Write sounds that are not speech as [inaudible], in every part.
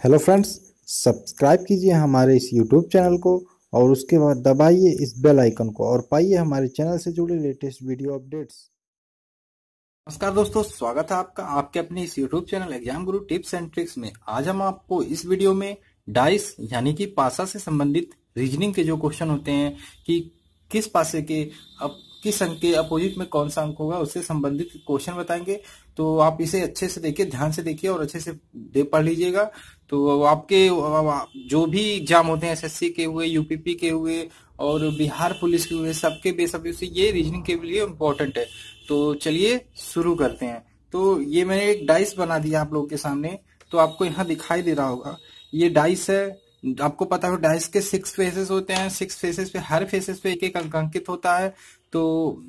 Hello friends, subscribe कीजिए हमारे इस यूट्यूब चैनल को और उसके बाद दबाइए इस बेल आइकन को और पाइए हमारे चैनल से जुड़े लेटेस्ट वीडियो अपडेट्स। नमस्कार दोस्तों, स्वागत है आपका, आपके अपने इस YouTube channel exam guru tips and tricks में। आज हम आपको इस वीडियो में डाइस, यानी कि पासा से संबंधित रीजनिंग के जो क्वेश्चन होते हैं कि किस पासे के, अब किस अंक के अपोजिट में कौन सा अंक होगा, उससे संबंधित क्वेश्चन बताएँगे। तो आप इसे अच्छे से देखिए, ध्यान से देखिए और अच्छे से दे पढ़ लीजिएगा। तो आपके, जो भी एग्ज़ाम होते हैं एसएससी के हुए यूपीपी के हुए और बिहार पुलिस के हुए, सबके बेसब से ये रीजनिंग के लिए इम्पोर्टेंट है। तो चलिए शुरू करते हैं। तो ये मैंने एक डाइस बना दिया आप लोगों के सामने। तो आपको यहाँ दिखाई दे रहा होगा। ये डाइस है। आपको पता है डाइस के सिक्स फेसेस होते हैं। सिक्स फेसेस पे, हर फेसेस पे एक एक अंक अंकित होता है। तो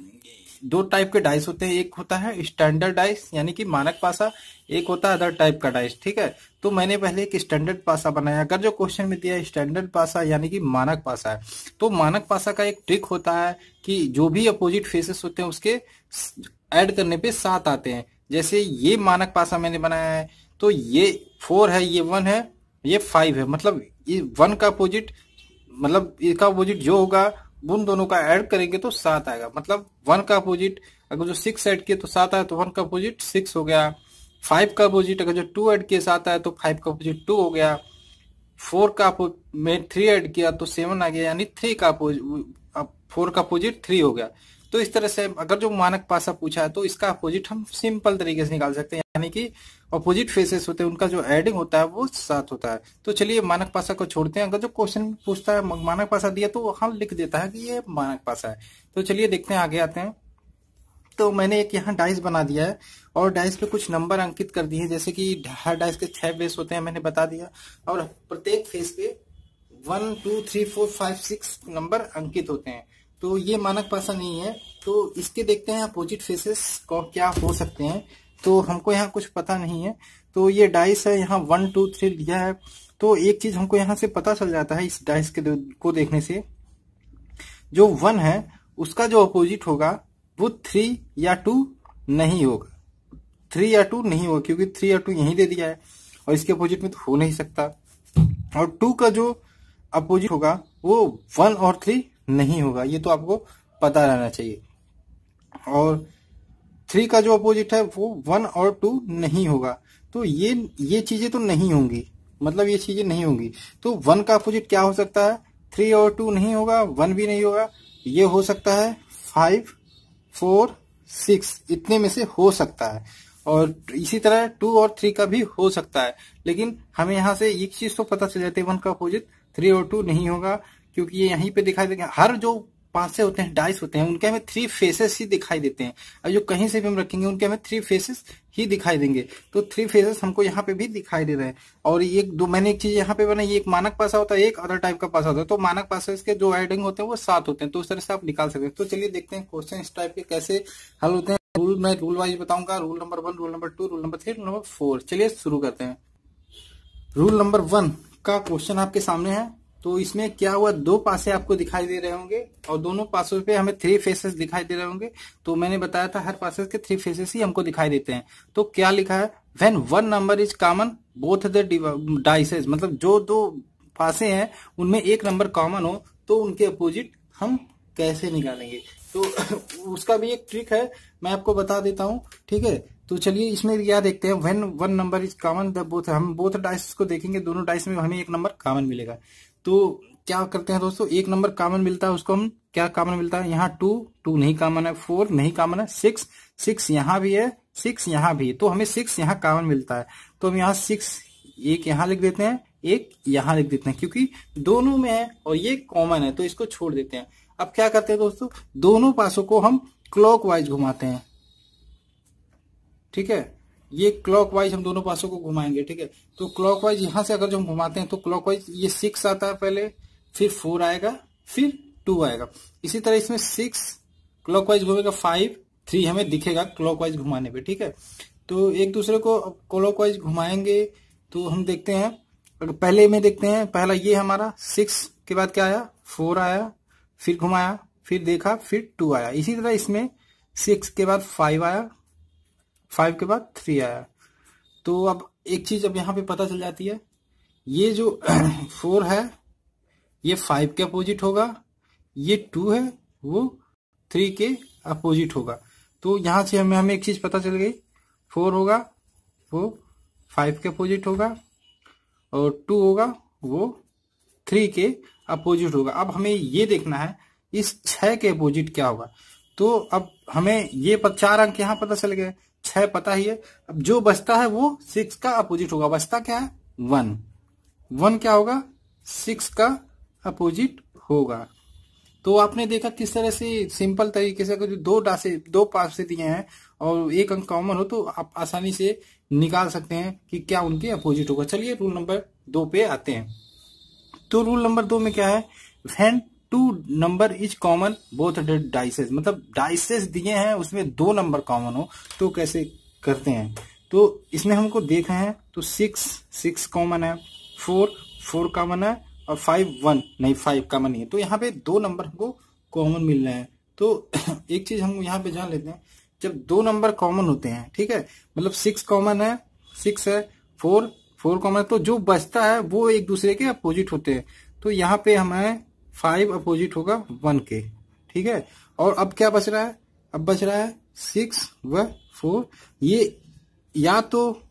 दो टाइप के डाइस होते हैं। एक होता है स्टैंडर्ड डाइस यानी कि मानक पासा। एक होता है अदर टाइप का डाइस ठीक है? तो मैंने पहले एक स्टैंडर्ड पासा बनाया। अगर जो क्वेश्चन में दिया स्टैंडर्ड पासा, यानी कि मानक पासा है। तो मानक पासा का एक ट्रिक होता है कि जो भी अपोजिट फेसेस होते हैं, उसके ऐड करने पे सात आते हैं। जैसे ये मानक पासा मैंने बनाया है तो ये फोर है, ये वन है, ये फाइव है। मतलब ये वन का अपोजिट मतलब इसका अपोजिट जो होगा उन दोनों का ऐड करेंगे तो सात आएगा। मतलब वन का अपोजिट अगर जो सिक्स ऐड किए तो सात आया तो वन का अपोजिट सिक्स हो गया। फाइव का अपोजिट अगर जो टू ऐड किए, सात आया तो फाइव का अपोजिट टू हो गया। फोर का में थ्री ऐड किया तो सेवन आ गया। यानी थ्री का फोर का अपोजिट थ्री हो गया। तो इस तरह से अगर जो मानक पासा पूछा है तो इसका अपोजिट हम सिंपल तरीके से निकाल सकते हैं। यानी कि अपोजिट फेसेस होते हैं, उनका जो एडिंग होता है, वो साथ होता है। तो चलिए मानक पासा को छोड़ते हैं। अगर जो क्वेश्चन पूछता है मानक पासा दिया तो हम लिख देता है कि ये मानक पासा है। तो चलिए देखते हैं, आगे आते हैं। तो मैंने एक यहाँ डाइस बना दिया है, और डाइस पे कुछ नंबर अंकित कर दिए जैसे कि हर डाइस के छह फेस होते हैं, मैंने बता दिया। और प्रत्येक फेस पे one two three four five six number अंकित होते हैं। तो ये मानक पासा नहीं है। तो इसके देखते हैं अपोजिट फेसेस को क्या हो सकते हैं। तो हमको यहाँ कुछ पता नहीं है। तो ये डाइस है, यहाँ वन टू थ्री लिया है। तो एक चीज़ हमको यहाँ से पता चल जाता है इस डाइस के को देखने से। जो वन है, उसका जो अपोजिट होगा, वो थ्री या टू नहीं होगा। थ्री या टू नहीं होगा, क्योंकि थ्री या टू यही दे दिया है, और इसके अपोजिट में तो हो नहीं सकता। और टू का जो अपोजिट होगा, वो वन और थ्री नहीं होगा। ये तो आपको पता रहना चाहिए। और थ्री का जो अपोजिट है, वो वन और टू नहीं होगा। तो ये ये चीज़ें तो नहीं होंगी। मतलब ये चीज़ें नहीं होंगी। तो वन का अपोजिट क्या हो सकता है? थ्री और टू नहीं होगा वन भी नहीं होगा। ये हो सकता है फाइव फोर सिक्स इतने में से हो सकता है। और इसी तरह टू और थ्री का भी हो सकता है। लेकिन हमें यहाँ से एक चीज़ तो पता चल जाती है वन का अपोजिट थ्री और टू नहीं होगा। क्योंकि ये यहीं पे दिखाई देगा। हर जो पासे होते हैं डाइस होते हैं, उनके हमें थ्री फेसेस ही दिखाई देते हैं। और जो कहीं से भी हम रखेंगे, उनके हमें थ्री फेसेस ही दिखाई देंगे। तो थ्री फेसेस हमको यहाँ पे भी दिखाई दे रहे हैं। और एक दो, मैंने एक चीज़ यहाँ पे बनाई एक मानक पासा होता है, एक अदर टाइप का पासा होता है। तो मानक पासा के जो एडिंग होते हैं, वो सात होते हैं। तो उस तरह से आप निकाल सकते हैं। तो चलिए देखते हैं क्वेश्चन इस टाइप के कैसे हल होते हैं। रूल मैं रूल वाइज बताऊँगा। Rule number one rule number two rule number three rule number four चलिए शुरू करते हैं। रूल नंबर वन का क्वेश्चन आपके सामने है। तो इसमें क्या हुआ? दो पासे आपको दिखाई दे रहे होंगे और दोनों पासों पे हमें थ्री फेसेस दिखाई दे रहे होंगे। तो मैंने बताया था हर पासेस के थ्री फेसेस ही हमको दिखाई देते हैं। तो क्या लिखा है? When one number is common both the dices मतलब जो दो पासे हैं, उनमें एक नंबर कॉमन हो तो उनके अपोजिट हम कैसे निकालेंगे? तो [coughs] उसका भी एक ट्रिक है, मैं आपको बता देता हूँ, ठीक है? तो चलिए इसमें क्या देखते हैं। When one number is common the both हम बोथ डाइस को देखेंगे, दोनों डाइस में हमें एक नंबर कॉमन मिलेगा। तो क्या करते हैं दोस्तों? एक नंबर कॉमन मिलता है उसको हम, क्या कॉमन मिलता है? यहाँ टू टू नहीं कॉमन है फोर नहीं कॉमन है सिक्स सिक्स यहाँ भी है सिक्स यहाँ भी तो हमें सिक्स यहाँ कॉमन मिलता है। तो हम यहाँ सिक्स एक यहाँ लिख देते हैं, एक यहाँ लिख देते हैं, क्योंकि दोनों में है और ये कॉमन है तो इसको छोड़ देते हैं। अब क्या करते हैं दोस्तों? दोनों पासों को हम क्लॉक घुमाते हैं। ठीक है? ये क्लॉकवाइज हम दोनों पासों को घुमाएँगे, ठीक है? तो क्लॉकवाइज यहाँ से अगर जो हम घुमाते हैं तो क्लॉकवाइज ये सिक्स आता है पहले, फिर फोर आएगा, फिर टू आएगा। इसी तरह इसमें सिक्स क्लॉकवाइज घूमेगा फाइव थ्री हमें दिखेगा क्लॉकवाइज घुमाने पे, ठीक है? तो एक दूसरे को क्लॉकवाइज घुमाएँगे तो हम देखते हैं, अगर पहले में देखते हैं, पहला ये हमारा सिक्स के बाद क्या आया? फोर आया, फिर घुमाया, फिर देखा, फिर टू आया। इसी तरह इसमें सिक्स के बाद फाइव आया फाइव के बाद थ्री आया। तो अब एक चीज़ अब यहाँ पे पता चल जाती है, ये जो [clears throat] फोर है, ये फाइव के अपोजिट होगा, ये टू है, वो थ्री के अपोजिट होगा। तो यहाँ से हमें हमें एक चीज़ पता चल गई, फोर होगा, वो फाइव के अपोजिट होगा, और टू होगा, वो थ्री के अपोजिट होगा। अब हमें ये देखना है, इस छह के अपोजिट क्या होगा। तो अब हमें ये चार अंक यहाँ पता चल गए छह पता ही है। अब जो बचता है वो सिक्स का अपोजिट होगा। बचता क्या है? वन वन क्या होगा? सिक्स का अपोजिट होगा। तो आपने देखा किस तरह से सिंपल तरीके से अगर दो डासे, दो पास से दिए हैं और एक अंक कॉमन हो तो आप आसानी से निकाल सकते हैं कि क्या उनके अपोजिट होगा। चलिए रूल नंबर दो पे आते हैं। तो रूल नंबर दो में क्या है? When two number is common both dices. मतलब डाइसेस दिए हैं, उसमें दो नंबर कॉमन हो तो कैसे करते हैं? तो इसमें हमको देखा है तो सिक्स सिक्स कॉमन है, फोर फोर कॉमन है, और फाइव, वन, नहीं, फाइव कॉमन ही है। तो यहाँ पे दो नंबर हमको कॉमन मिल रहे हैं। तो [clears throat] एक चीज़ हम यहाँ पे जान लेते हैं, जब दो नंबर कॉमन होते हैं, ठीक है मतलब सिक्स कॉमन है, सिक्स है, फोर फोर कॉमन तो जो बचता है वो एक दूसरे के अपोजिट होते हैं। तो यहाँ पे हमें फाइव अपोजिट होगा वन के, ठीक है? और अब क्या बच रहा है? अब बच रहा है सिक्स व फोर। ये या तो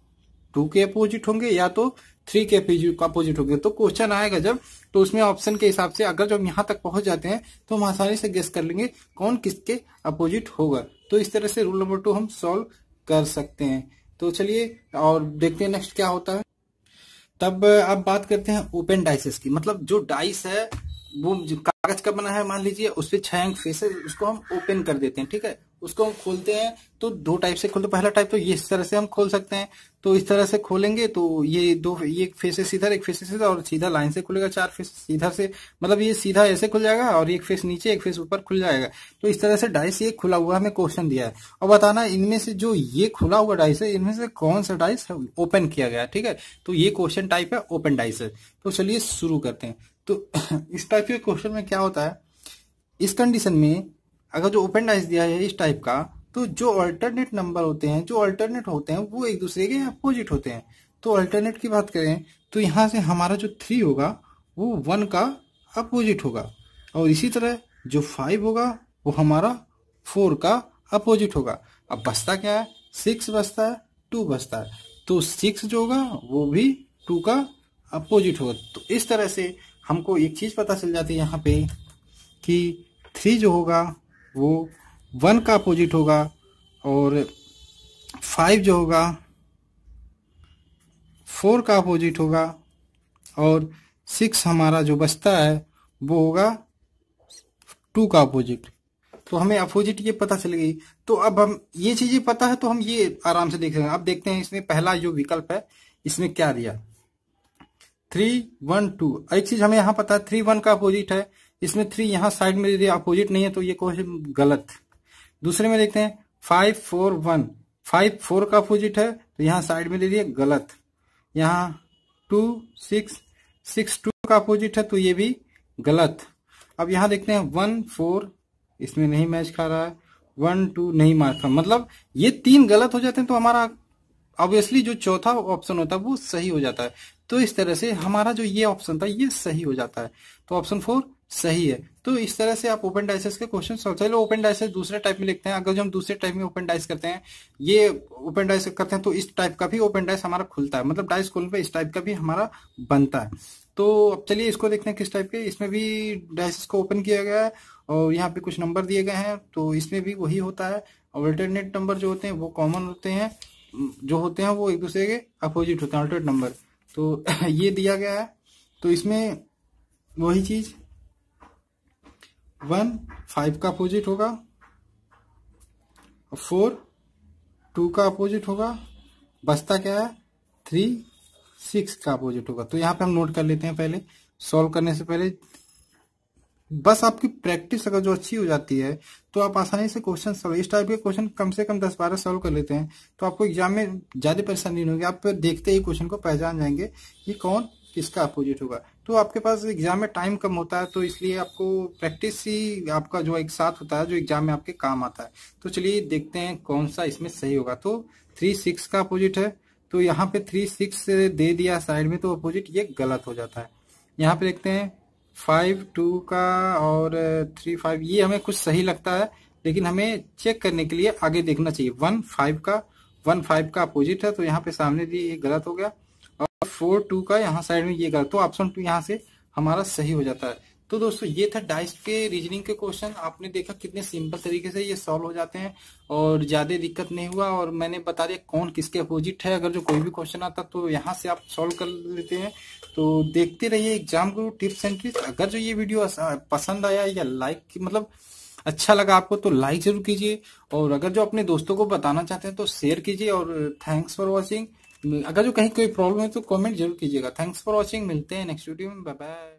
टू के अपोजिट होंगे या तो थ्री के अपोजिट होंगे। तो क्वेश्चन आएगा जब तो उसमें ऑप्शन के हिसाब से अगर जब यहाँ तक पहुँच जाते हैं तो हम आसानी से गेस कर लेंगे कौन किसके अपोजिट होगा। तो इस तरह से रूल नंबर टू हम सॉल्व कर सकते हैं। तो चलिए, और देखते हैं नेक्स्ट क्या होता है। तब अब बात करते हैं ओपन डाइसेस की। मतलब जो डाइस है वो कागज़ का बना है, मान लीजिए उस पर छह अंक फेसेस उसको हम ओपन कर देते हैं, ठीक है? उसको हम खोलते हैं तो दो टाइप से खोलते पहला टाइप तो ये इस तरह से हम खोल सकते हैं। तो इस तरह से खोलेंगे तो ये दो, ये फेसेस इधर एक फेसेस इधर और सीधा लाइन से खुलेगा, चार फेस इधर से मतलब ये सीधा ऐसे खुल जाएगा, और एक फेस नीचे, एक फेस ऊपर खुल जाएगा। तो इस तरह से डाइस ये खुला हुआ हमें क्वेश्चन दिया है। और बताना, इनमें से जो ये खुला हुआ डाइस है, इनमें से कौन सा डाइस ओपन किया गया, ठीक है? तो ये क्वेश्चन टाइप है ओपन डाइस है। तो चलिए शुरू करते हैं। तो [clears throat] इस टाइप के क्वेश्चन में क्या होता है? इस कंडीशन में अगर जो ओपन डाइस दिया है इस टाइप का तो जो अल्टरनेट नंबर होते हैं, जो अल्टरनेट होते हैं, वो एक दूसरे के अपोजिट होते हैं। तो अल्टरनेट की बात करें तो यहाँ से हमारा जो थ्री होगा, वो वन का अपोजिट होगा। और इसी तरह जो फाइव होगा, वो हमारा फोर का अपोजिट होगा। अब बचता क्या है? सिक्स बचता है टू बचता है। तो सिक्स जो होगा, वो भी टू का अपोजिट होगा। तो इस तरह से हमको एक चीज़ पता चल जाती है यहाँ पे कि थ्री जो होगा वो वन का अपोजिट होगा और फाइव जो होगा, फोर का अपोजिट होगा और सिक्स हमारा जो बचता है वो होगा टू का अपोजिट। तो हमें अपोजिट ये पता चल गई। तो अब हम ये चीज़ें पता है तो हम ये आराम से देख रहे हैं। अब देखते हैं इसमें पहला जो विकल्प है, इसमें क्या दिया। Three, one, two. एक चीज़ हमें यहाँ पता है, थ्री, वन का अपोजिट है। इसमें थ्री यहाँ साइड में दे दिया अपोजिट नहीं है तो ये क्वेश्चन गलत दूसरे में देखते हैं five four one five four का अपोजिट है तो यहाँ साइड में दे दिया गलत। यहाँ टू सिक्स सिक्स टू का अपोजिट है तो ये भी गलत। अब यहाँ देखते हैं वन फोर इसमें नहीं मैच खा रहा है। वन टू नहीं मार खा। मतलब ये तीन गलत हो जाते हैं तो हमारा ऑब्वियसली जो चौथा ऑप्शन होता है, वो सही हो जाता है। तो इस तरह से हमारा जो ये ऑप्शन था, ये सही हो जाता है। तो ऑप्शन फोर सही है। तो इस तरह से आप ओपन डाइसेस के क्वेश्चन सॉल्व चलो ओपन डाइसेस दूसरे टाइप में लिखते हैं। अगर जो हम दूसरे टाइप में ओपन डाइस करते हैं, ये ओपन डाइस करते हैं तो इस टाइप का भी ओपन डाइस हमारा खुलता है। मतलब डाइस खोलने पे इस टाइप का भी हमारा बनता है। तो अब चलिए इसको देखते हैं किस टाइप के। इसमें भी डाइसेस को ओपन किया गया है और यहाँ पे कुछ नंबर दिए गए हैं। तो इसमें भी वही होता है। और अल्टरनेट नंबर जो होते हैं, वो कॉमन होते हैं। जो होते हैं, वो एक दूसरे के अपोजिट होते हैं अल्टरनेट नंबर तो [laughs] ये दिया गया है। तो इसमें वही चीज़ वन फाइव का अपोजिट होगा फोर टू का अपोजिट होगा, बचता क्या है? थ्री सिक्स का अपोजिट होगा। तो यहाँ पे हम नोट कर लेते हैं पहले। सॉल्व करने से पहले, बस आपकी प्रैक्टिस अगर जो अच्छी हो जाती है तो आप आसानी से क्वेश्चन सॉल्व इस टाइप के क्वेश्चन कम से कम दस बारह सॉल्व कर लेते हैं। तो आपको एग्ज़ाम में ज़्यादा परेशानी नहीं होगी। आप देखते ही क्वेश्चन को पहचान जाएँगे कि कौन किसका अपोजिट होगा। तो आपके पास एग्ज़ाम में टाइम कम होता है तो इसलिए आपको प्रैक्टिस ही आपका जो एक साथ होता है, जो एग्ज़ाम में आपके काम आता है। तो चलिए देखते हैं कौन सा इसमें सही होगा। तो थ्री सिक्स का अपोजिट है तो यहाँ पे थ्री सिक्स दे दिया साइड में तो अपोजिट ये गलत हो जाता है। यहाँ पे देखते हैं फाइव टू का और थ्री फाइव ये हमें कुछ सही लगता है, लेकिन हमें चेक करने के लिए आगे देखना चाहिए। वन फाइव का वन फाइव का अपोजिट है तो यहाँ पे सामने भी ये गलत हो गया। फोर टू का यहाँ साइड में ये गलत तो ऑप्शन टू यहाँ से हमारा सही हो जाता है। तो दोस्तों, ये था डाइस के रीजनिंग के क्वेश्चन आपने देखा कितने सिंपल तरीके से ये सॉल्व हो जाते हैं और ज़्यादा दिक्कत नहीं हुआ और मैंने बता दिया कौन किसके अपोजिट है। अगर जो कोई भी क्वेश्चन आता तो यहाँ से आप सॉल्व कर लेते हैं। तो देखते रहिए exam guru tips and tricks अगर जो ये वीडियो पसंद आया या लाइक मतलब अच्छा लगा आपको तो लाइक ज़रूर कीजिए और अगर जो अपने दोस्तों को बताना चाहते हैं तो शेयर कीजिए और थैंक्स फॉर वॉचिंग अगर जो कहीं कोई प्रॉब्लम है तो कमेंट ज़रूर कीजिएगा। थैंक्स फॉर वॉचिंग मिलते हैं नेक्स्ट वीडियो में। Bye bye